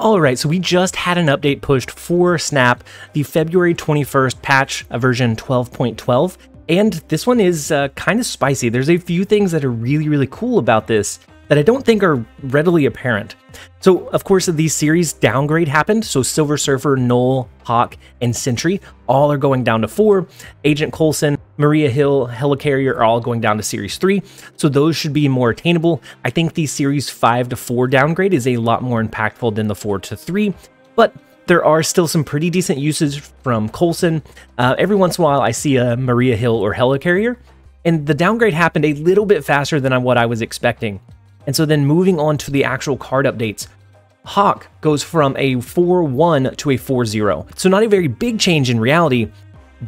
Alright, so we just had an update pushed for Snap, the February 21st patch version 12.12, and this one is uh, kind of spicy. There's a few things that are really, really cool about this that I don't think are readily apparent. So, of course, these series downgrade happened. So, Silver Surfer, Null, Hawk, and Sentry all are going down to four. Agent Coulson, Maria Hill, Helicarrier are all going down to Series 3. So, those should be more attainable. I think the Series 5 to 4 downgrade is a lot more impactful than the 4 to 3. But there are still some pretty decent uses from Coulson. Uh, every once in a while, I see a Maria Hill or Helicarrier, and the downgrade happened a little bit faster than what I was expecting. And so then moving on to the actual card updates, Hawk goes from a 4-1 to a 4-0. So not a very big change in reality,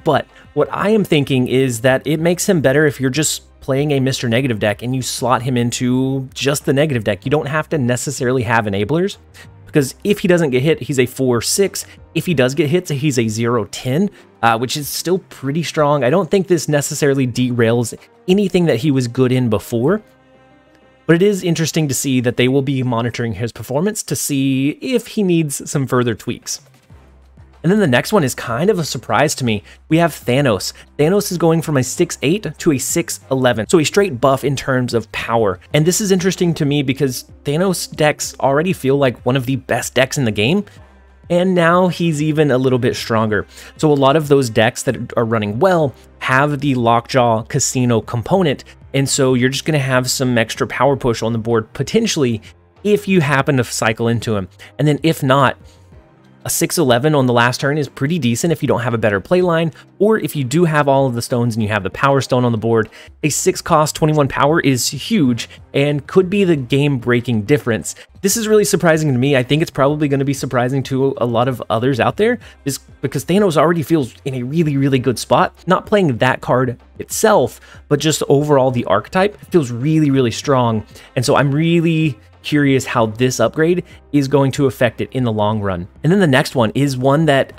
but what I am thinking is that it makes him better if you're just playing a Mr. Negative deck and you slot him into just the negative deck. You don't have to necessarily have enablers because if he doesn't get hit, he's a 4-6. If he does get hit, he's a 0-10, uh, which is still pretty strong. I don't think this necessarily derails anything that he was good in before, but it is interesting to see that they will be monitoring his performance to see if he needs some further tweaks. And then the next one is kind of a surprise to me. We have Thanos. Thanos is going from a 6'8 to a 6'11, so a straight buff in terms of power. And this is interesting to me because Thanos decks already feel like one of the best decks in the game, and now he's even a little bit stronger. So a lot of those decks that are running well have the Lockjaw Casino component and so you're just going to have some extra power push on the board potentially if you happen to cycle into him. And then if not, a 6-11 on the last turn is pretty decent if you don't have a better play line, or if you do have all of the stones and you have the power stone on the board, a 6 cost 21 power is huge and could be the game breaking difference. This is really surprising to me. I think it's probably going to be surprising to a lot of others out there is because Thanos already feels in a really, really good spot. Not playing that card itself, but just overall the archetype feels really, really strong. And so I'm really curious how this upgrade is going to affect it in the long run. And then the next one is one that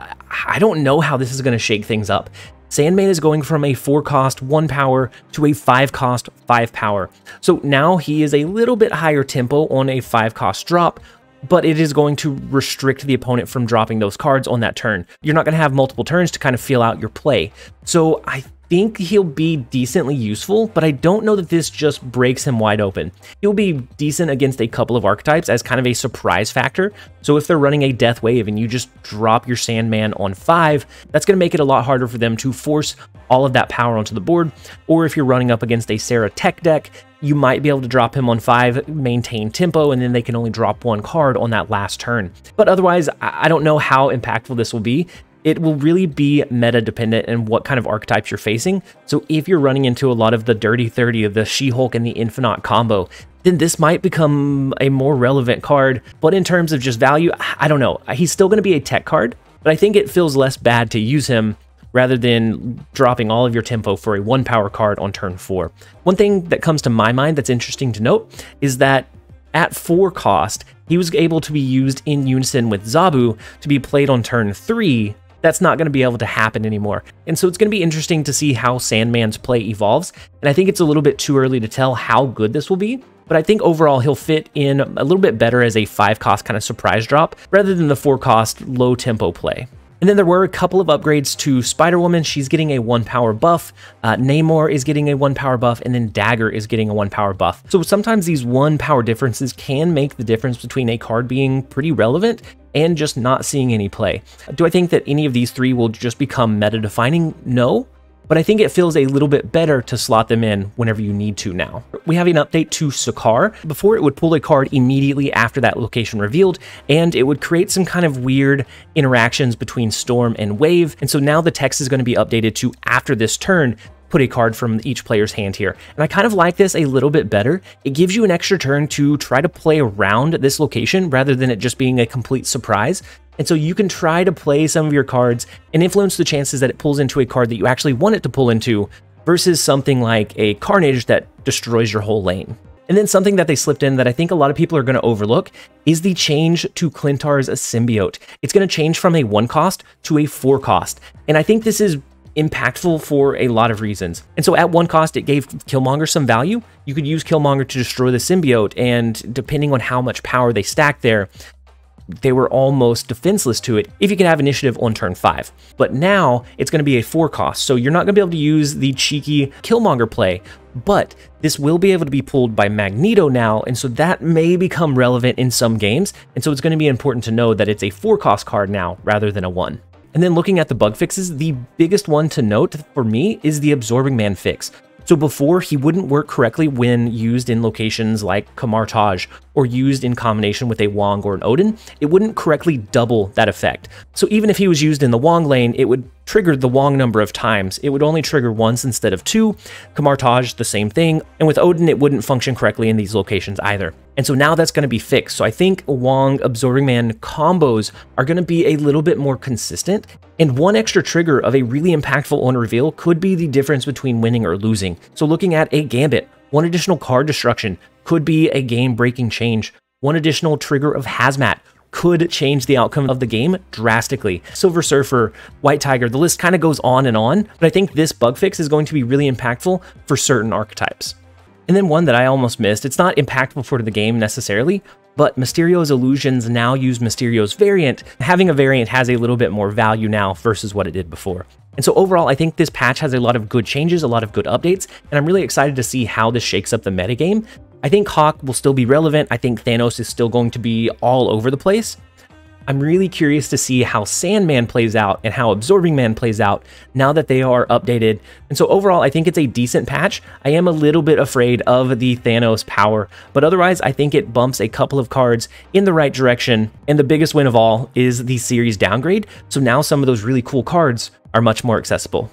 I don't know how this is going to shake things up. Sandman is going from a 4 cost 1 power to a 5 cost 5 power. So now he is a little bit higher tempo on a 5 cost drop, but it is going to restrict the opponent from dropping those cards on that turn. You're not going to have multiple turns to kind of feel out your play. So I think he'll be decently useful, but I don't know that this just breaks him wide open. He'll be decent against a couple of archetypes as kind of a surprise factor. So if they're running a Death Wave and you just drop your Sandman on 5, that's going to make it a lot harder for them to force all of that power onto the board. Or if you're running up against a Sera Tech deck, you might be able to drop him on 5, maintain tempo, and then they can only drop one card on that last turn. But otherwise, I don't know how impactful this will be it will really be meta dependent and what kind of archetypes you're facing. So if you're running into a lot of the Dirty 30 of the She-Hulk and the Infinite combo, then this might become a more relevant card. But in terms of just value, I don't know. He's still going to be a tech card, but I think it feels less bad to use him rather than dropping all of your tempo for a one power card on turn four. One thing that comes to my mind that's interesting to note is that at four cost, he was able to be used in unison with Zabu to be played on turn three that's not going to be able to happen anymore. And so it's going to be interesting to see how Sandman's play evolves. And I think it's a little bit too early to tell how good this will be. But I think overall he'll fit in a little bit better as a 5 cost kind of surprise drop rather than the 4 cost low tempo play. And then there were a couple of upgrades to Spider-Woman. She's getting a one power buff. Uh, Namor is getting a one power buff, and then Dagger is getting a one power buff. So sometimes these one power differences can make the difference between a card being pretty relevant and just not seeing any play. Do I think that any of these three will just become meta defining? No but I think it feels a little bit better to slot them in whenever you need to now. We have an update to Sakaar. Before it would pull a card immediately after that location revealed, and it would create some kind of weird interactions between Storm and Wave, and so now the text is going to be updated to after this turn, put a card from each player's hand here. And I kind of like this a little bit better. It gives you an extra turn to try to play around this location rather than it just being a complete surprise. And so you can try to play some of your cards and influence the chances that it pulls into a card that you actually want it to pull into versus something like a Carnage that destroys your whole lane. And then something that they slipped in that I think a lot of people are going to overlook is the change to Klyntar's symbiote. It's going to change from a one cost to a four cost. And I think this is impactful for a lot of reasons. And so at one cost, it gave Killmonger some value. You could use Killmonger to destroy the symbiote, and depending on how much power they stack there, they were almost defenseless to it if you can have initiative on turn 5. But now it's going to be a 4 cost, so you're not going to be able to use the cheeky Killmonger play, but this will be able to be pulled by Magneto now, and so that may become relevant in some games, and so it's going to be important to know that it's a 4 cost card now rather than a 1. And then looking at the bug fixes, the biggest one to note for me is the Absorbing Man fix. So before, he wouldn't work correctly when used in locations like Kamar-Taj or used in combination with a Wong or an Odin, it wouldn't correctly double that effect. So even if he was used in the Wong lane, it would trigger the Wong number of times. It would only trigger once instead of two. Kamar-Taj, the same thing. And with Odin, it wouldn't function correctly in these locations either. And so now that's going to be fixed. So I think Wong Absorbing Man combos are going to be a little bit more consistent. And one extra trigger of a really impactful on reveal could be the difference between winning or losing. So looking at a Gambit, one additional card destruction could be a game breaking change. One additional trigger of Hazmat could change the outcome of the game drastically. Silver Surfer, White Tiger, the list kind of goes on and on, but I think this bug fix is going to be really impactful for certain archetypes. And then one that I almost missed, it's not impactful for the game necessarily, but Mysterio's illusions now use Mysterio's variant. Having a variant has a little bit more value now versus what it did before. And so overall, I think this patch has a lot of good changes, a lot of good updates, and I'm really excited to see how this shakes up the metagame. I think Hawk will still be relevant. I think Thanos is still going to be all over the place. I'm really curious to see how Sandman plays out and how Absorbing Man plays out now that they are updated. And so overall, I think it's a decent patch. I am a little bit afraid of the Thanos power, but otherwise, I think it bumps a couple of cards in the right direction. And the biggest win of all is the series downgrade. So now some of those really cool cards are much more accessible.